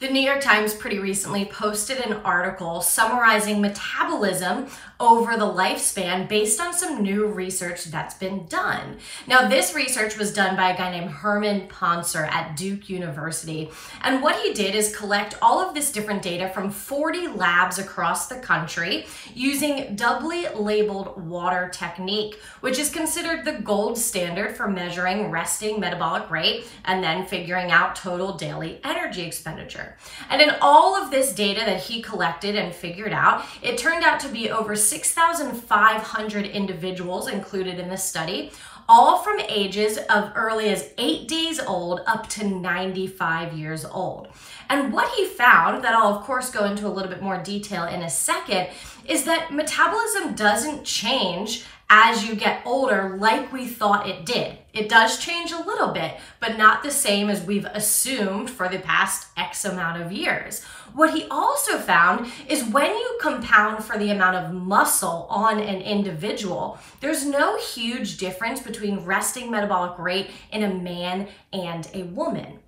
The New York Times pretty recently posted an article summarizing metabolism over the lifespan based on some new research that's been done. Now, this research was done by a guy named Herman Pontzer at Duke University. And what he did is collect all of this different data from 40 labs across the country using doubly labeled water technique, which is considered the gold standard for measuring resting metabolic rate and then figuring out total daily energy expenditure. And in all of this data that he collected and figured out, it turned out to be over 6,500 individuals included in the study, all from ages of early as eight days old up to 95 years old. And what he found, that I'll of course go into a little bit more detail in a second, is that metabolism doesn't change as you get older like we thought it did. It does change a little bit, but not the same as we've assumed for the past X amount of years. What he also found is when you compound for the amount of muscle on an individual, there's no huge difference between resting metabolic rate in a man and a woman.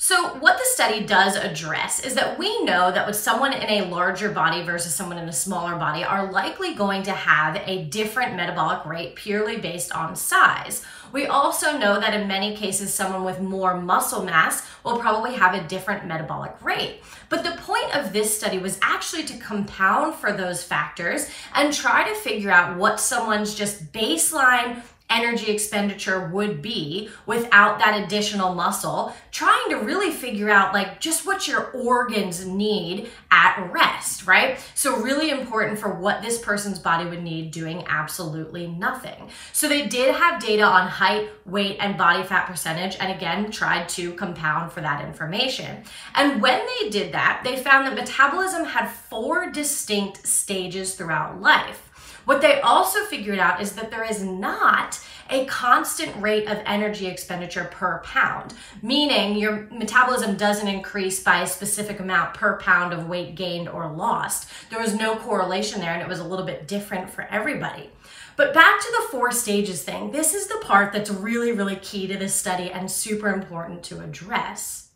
So what the study does address is that we know that with someone in a larger body versus someone in a smaller body are likely going to have a different metabolic rate purely based on size. We also know that in many cases, someone with more muscle mass will probably have a different metabolic rate. But the point of this study was actually to compound for those factors and try to figure out what someone's just baseline energy expenditure would be without that additional muscle, trying to really figure out like just what your organs need at rest, right? So really important for what this person's body would need doing absolutely nothing. So they did have data on height, weight, and body fat percentage, and again, tried to compound for that information. And when they did that, they found that metabolism had four distinct stages throughout life. What they also figured out is that there is not a constant rate of energy expenditure per pound, meaning your metabolism doesn't increase by a specific amount per pound of weight gained or lost. There was no correlation there and it was a little bit different for everybody. But back to the four stages thing, this is the part that's really, really key to this study and super important to address.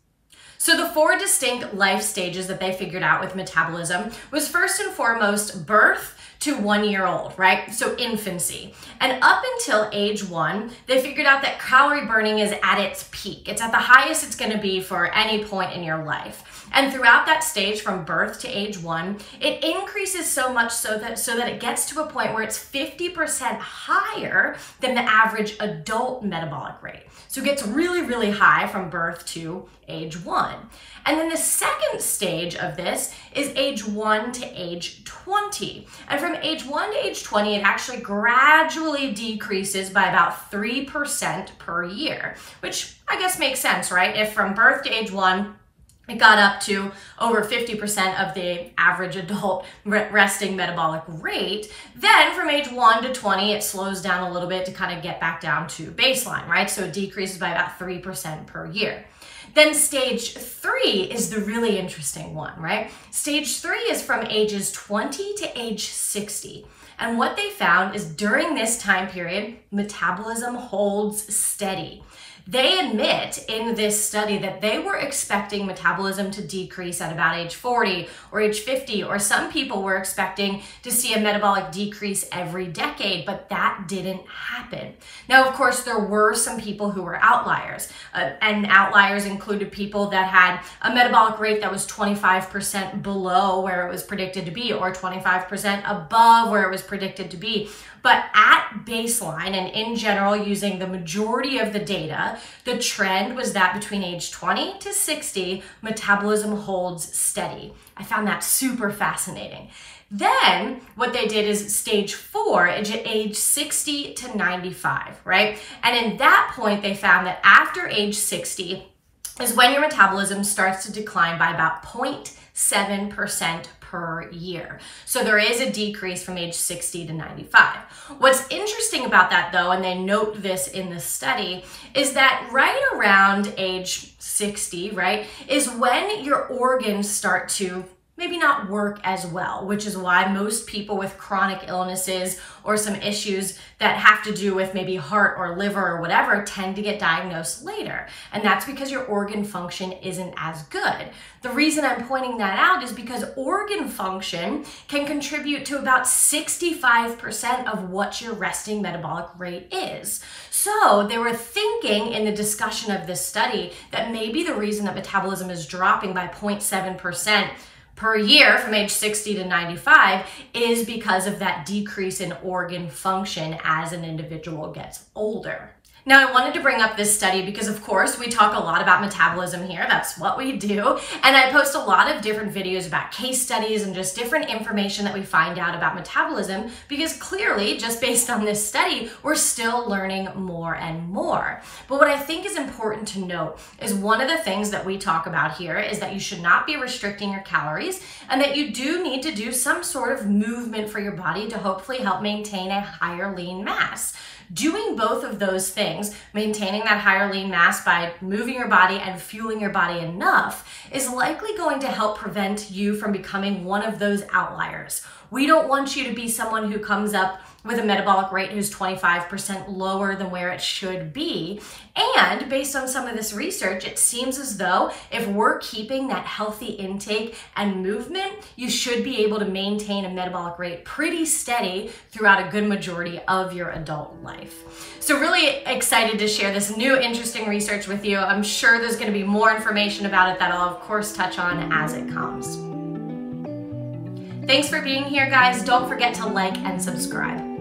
So the four distinct life stages that they figured out with metabolism was first and foremost birth, to one year old, right? So infancy. And up until age one, they figured out that calorie burning is at its peak. It's at the highest it's gonna be for any point in your life. And throughout that stage from birth to age one, it increases so much so that so that it gets to a point where it's 50% higher than the average adult metabolic rate. So it gets really, really high from birth to age one. And then the second stage of this is age one to age 20. And from age one to age 20, it actually gradually decreases by about 3% per year, which I guess makes sense, right? If from birth to age one, it got up to over 50% of the average adult resting metabolic rate. Then from age 1 to 20, it slows down a little bit to kind of get back down to baseline, right? So it decreases by about 3% per year. Then stage three is the really interesting one, right? Stage three is from ages 20 to age 60. And what they found is during this time period, metabolism holds steady. They admit in this study that they were expecting metabolism to decrease at about age 40 or age 50, or some people were expecting to see a metabolic decrease every decade, but that didn't happen. Now, of course, there were some people who were outliers, uh, and outliers included people that had a metabolic rate that was 25% below where it was predicted to be, or 25% above where it was predicted to be. But at baseline and in general, using the majority of the the trend was that between age 20 to 60, metabolism holds steady. I found that super fascinating. Then what they did is stage four, age 60 to 95, right? And in that point, they found that after age 60 is when your metabolism starts to decline by about 0.7% per year. So there is a decrease from age 60 to 95. What's interesting about that though, and they note this in the study, is that right around age 60, right, is when your organs start to maybe not work as well, which is why most people with chronic illnesses or some issues that have to do with maybe heart or liver or whatever tend to get diagnosed later. And that's because your organ function isn't as good. The reason I'm pointing that out is because organ function can contribute to about 65% of what your resting metabolic rate is. So they were thinking in the discussion of this study that maybe the reason that metabolism is dropping by 0.7% per year from age 60 to 95 is because of that decrease in organ function as an individual gets older. Now, I wanted to bring up this study because, of course, we talk a lot about metabolism here. That's what we do. And I post a lot of different videos about case studies and just different information that we find out about metabolism because clearly, just based on this study, we're still learning more and more. But what I think is important to note is one of the things that we talk about here is that you should not be restricting your calories and that you do need to do some sort of movement for your body to hopefully help maintain a higher lean mass. Doing both of those things, maintaining that higher lean mass by moving your body and fueling your body enough, is likely going to help prevent you from becoming one of those outliers. We don't want you to be someone who comes up with a metabolic rate who's 25% lower than where it should be. And based on some of this research, it seems as though if we're keeping that healthy intake and movement, you should be able to maintain a metabolic rate pretty steady throughout a good majority of your adult life. So, really excited to share this new interesting research with you. I'm sure there's going to be more information about it that I'll, of course, touch on as it comes. Thanks for being here, guys. Don't forget to like and subscribe.